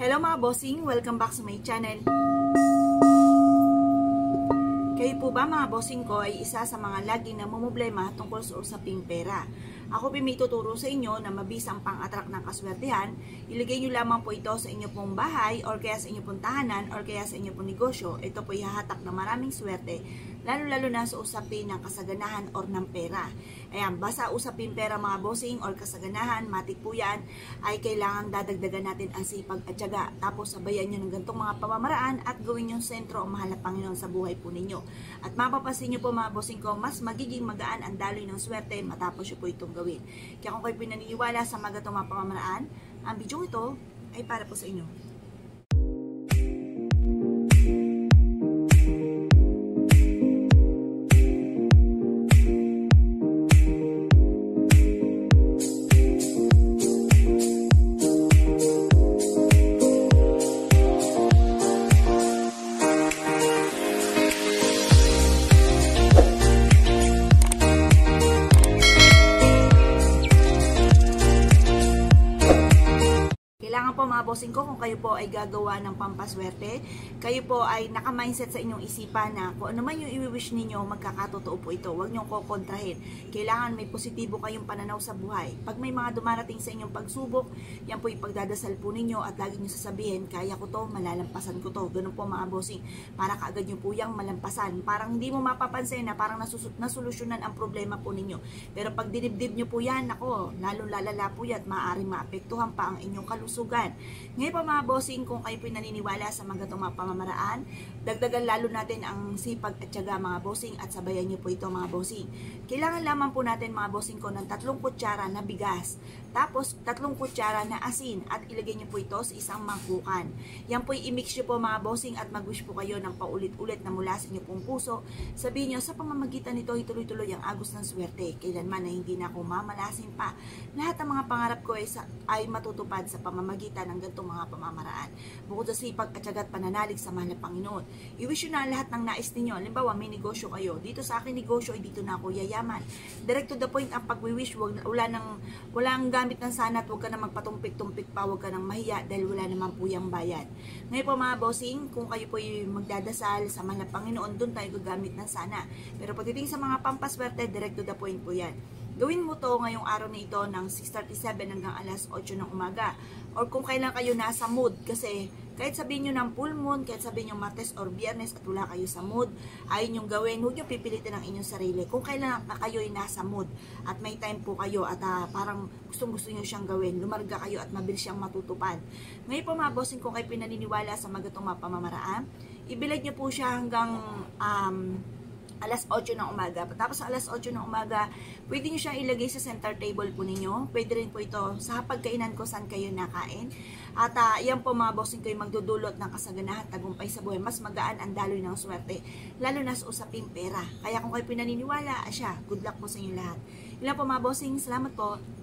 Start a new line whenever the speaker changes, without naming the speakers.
Hello mga bossing, welcome back sa my channel. Kayo po ba mga bossing ko ay isa sa mga laging namumblema tungkol sa usaping pera? Ako po may tuturo sa inyo na mabisang pang-attract ng kaswertehan. Ilagay nyo lamang po ito sa inyo pong bahay or kaya sa inyo pong tahanan or kaya sa inyo pong negosyo. Ito po ihahatak ng maraming swerte lalo-lalo na sa usapin ng kasaganahan or ng pera. Ayan, basta usapin pera mga bossing or kasaganahan, matik po yan, ay kailangan dadagdagan natin ang sipag at syaga. Tapos sabayan nyo ng gantong mga pamamaraan at gawin yung sentro ang mahal na Panginoon sa buhay po ninyo. At mapapasin nyo po mga bossing ko, mas magiging magaan ang daloy ng swerte matapos nyo po itong gawin. Kaya kung kayo pinaniniwala sa mga pamamaraan, ang video ito ay para po sa inyo. Po mga bossing ko, kung kayo po ay gagawa ng pampaswerte, kayo po ay naka-mindset sa inyong isipan na kung ano man yung i-wish ninyo, magkakatotoo po ito. Huwag nyo kokontrahin. Kailangan may positibo kayong pananaw sa buhay. Pag may mga dumarating sa inyong pagsubok, yan po ipagdadasal po ninyo at lagi nyo sasabihin, kaya ko to, malalampasan ko to. Ganun po mga bossing. Para kaagad nyo po yung malampasan. Parang hindi mo mapapansin na parang nasus- nasolusyonan ang problema po ninyo. Pero pag dinibdib nyo po yan, ako, lalo lalala po yan, maaaring maapektuhan pa ang inyong kalusugan kalusugan. Ngayon pa mga bossing, kung kayo pinaniniwala sa mga mga pamamaraan, dagdagan lalo natin ang sipag at syaga mga bossing at sabayan niyo po ito mga bossing. Kailangan lamang po natin mga bossing ko ng tatlong kutsara na bigas, tapos tatlong kutsara na asin at ilagay niyo po ito sa isang mangkukan. Yan po i-mix niyo po mga bossing at mag-wish po kayo ng paulit-ulit na mula sa inyong pong puso. Sabihin niyo sa pamamagitan nito ay tuloy-tuloy ang agos ng swerte. Kailanman na hindi na ako mamalasin pa. Lahat ng mga pangarap ko ay, sa, ay matutupad sa pamamagitan ng ganitong mga pamamaraan. Bukod sa sipag at syagat pananalig sa mahal na Panginoon. I-wish na lahat ng nais ninyo. Halimbawa, may negosyo kayo. Dito sa akin negosyo, ay dito na ako yayaman. Direct to the point ang pag-wish. Wag, wala nang, walang gamit ng sana at huwag ka na magpatumpik-tumpik pa, huwag ka nang mahiya dahil wala naman po yung bayad. Ngayon po mga bossing, kung kayo po yung magdadasal sa mahal na Panginoon, doon tayo gagamit ng sana. Pero pagdating sa mga pampaswerte, direct to the point po yan. Gawin mo to ngayong araw na ito ng 6.37 hanggang alas 8 ng umaga. Or kung kailan kayo nasa mood kasi kahit sabihin nyo ng full moon, kahit sabihin nyo Martes or Biyernes at wala kayo sa mood, ayaw nyo gawin, huwag nyo pipilitin ang inyong sarili. Kung kailan na kayo ay nasa mood at may time po kayo at uh, parang gustong gusto nyo siyang gawin, lumarga kayo at mabilis siyang matutupad. Ngayon po mga bossing, kung kayo pinaniniwala sa magatong mga pamamaraan, ibilad nyo po siya hanggang um, alas 8 ng umaga. Tapos alas 8 ng umaga, pwede nyo siyang ilagay sa center table po ninyo. Pwede rin po ito sa hapagkainan ko saan kayo nakain. At uh, yan po mga bossing yung magdudulot ng kasaganahan tagumpay sa buhay. Mas magaan ang daloy ng swerte. Lalo na sa usaping pera. Kaya kung kayo pinaniniwala, asya, good luck po sa inyo lahat. Ilan po mga bossing, salamat po.